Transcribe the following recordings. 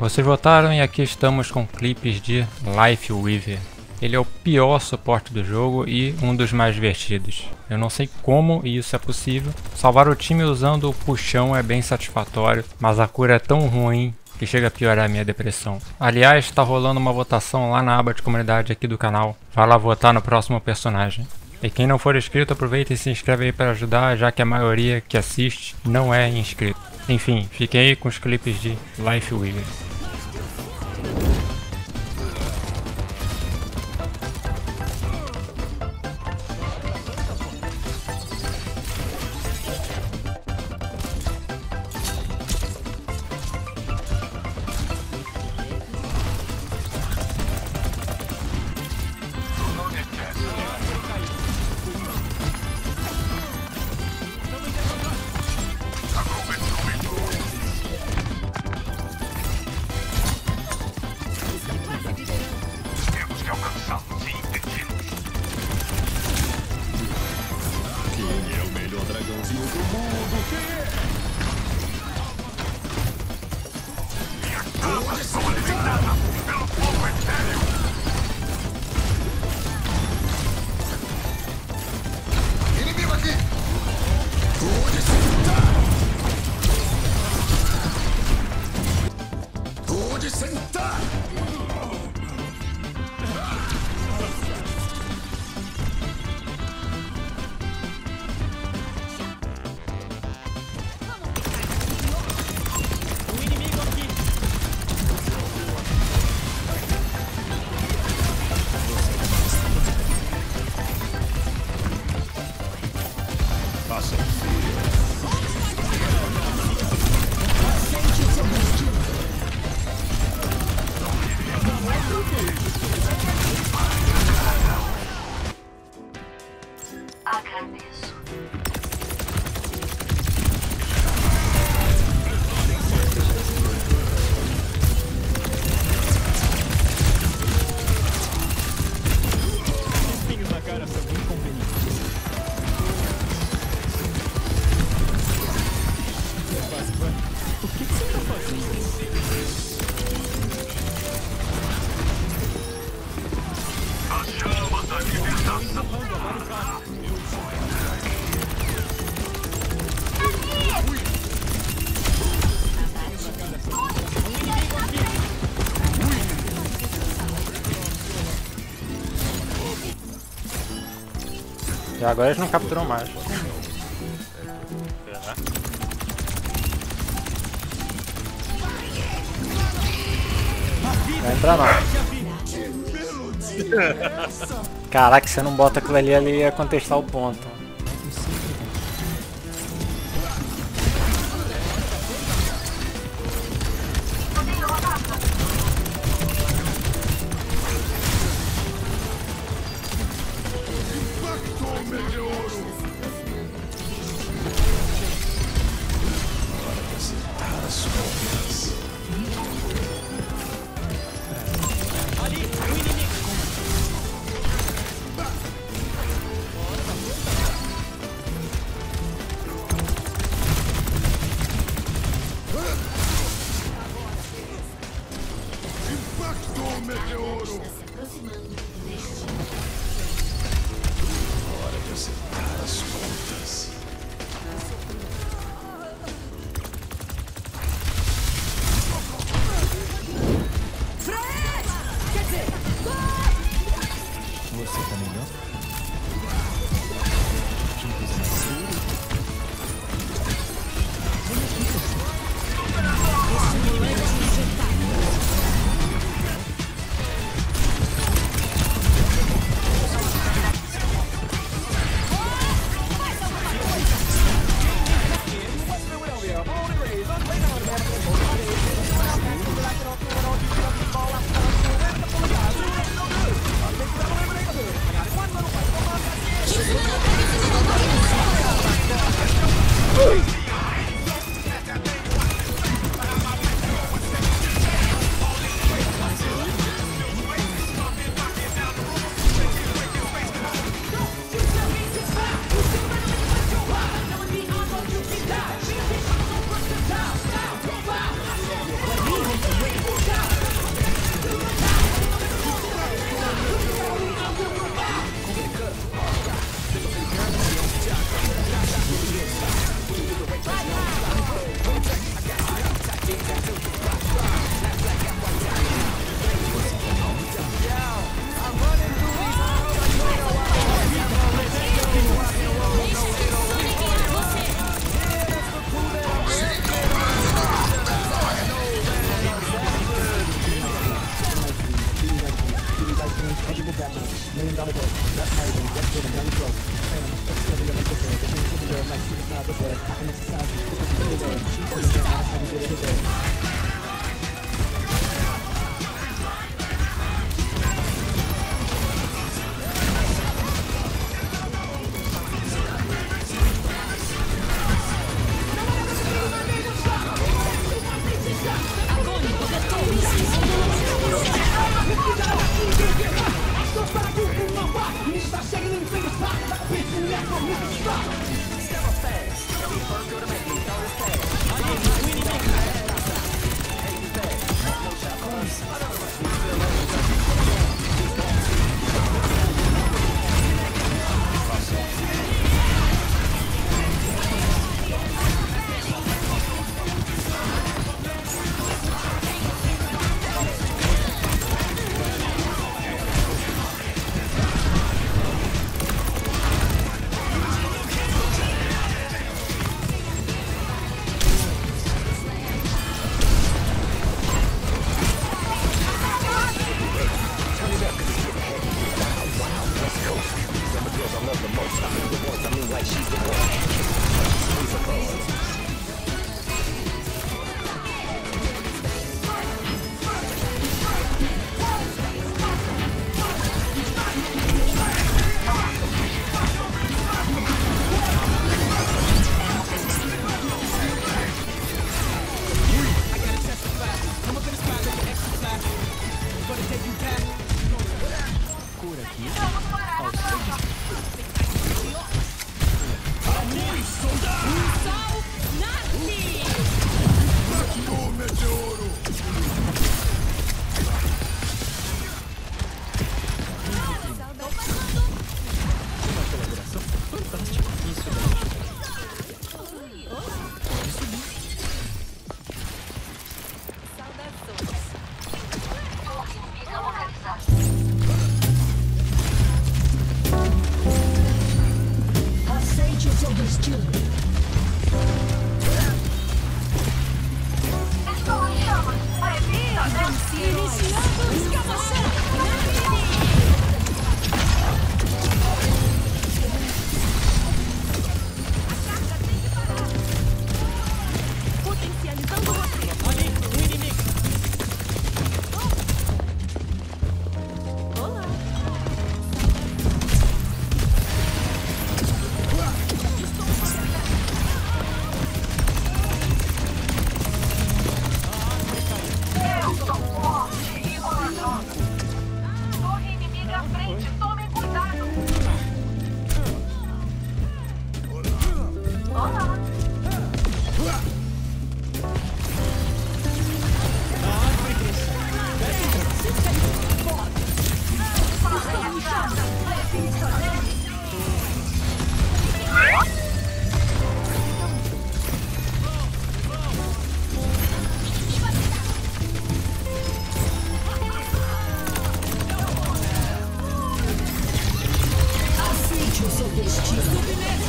Vocês votaram e aqui estamos com clipes de Life Weaver. Ele é o pior suporte do jogo e um dos mais divertidos. Eu não sei como isso é possível. Salvar o time usando o puxão é bem satisfatório, mas a cura é tão ruim que chega a piorar a minha depressão. Aliás, está rolando uma votação lá na aba de comunidade aqui do canal. Vai lá votar no próximo personagem. E quem não for inscrito, aproveita e se inscreve aí para ajudar, já que a maioria que assiste não é inscrito. Enfim, fiquem aí com os clipes de Life Weaver. E agora eles não capturam mais. Vai entrar não. Caraca, se não bota aquilo ali, ele ia contestar o ponto. Ache o seu destino.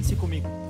Agrupem-se comigo.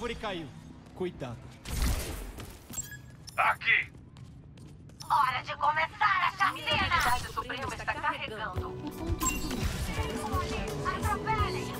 Árvore caiu. Cuidado. Aqui! Hora de começar a chacina! A unidade suprema está carregando. O ponto de. Atropelem!